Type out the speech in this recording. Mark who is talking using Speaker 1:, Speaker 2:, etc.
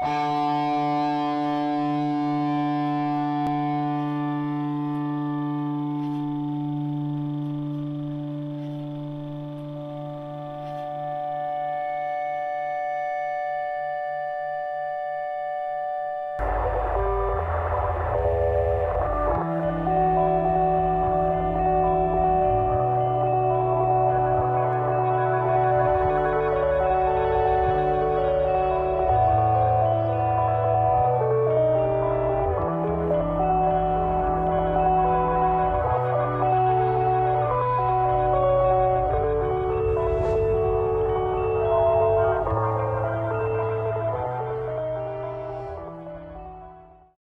Speaker 1: Bye.